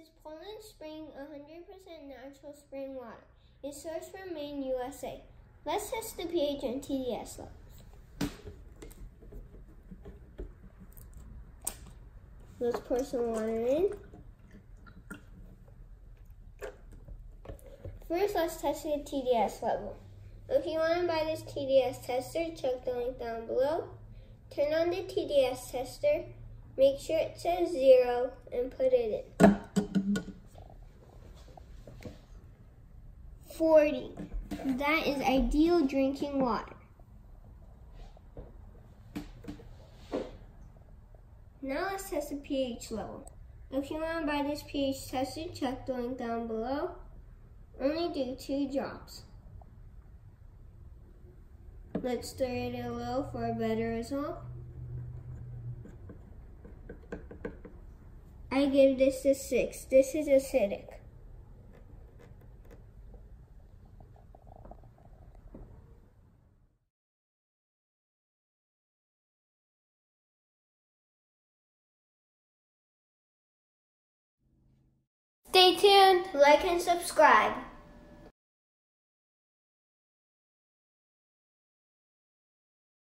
is Poland Spring 100% natural spring water. It sourced from Maine, USA. Let's test the pH and TDS levels. Let's pour some water in. First, let's test the TDS level. If you want to buy this TDS tester, check the link down below. Turn on the TDS tester, make sure it says zero, and put it in. 40. That is ideal drinking water. Now let's test the pH level. If you want to buy this pH tester, check the link down below. Only do two drops. Let's stir it a little for a better result. I give this a 6. This is acidic. Stay tuned, like and subscribe.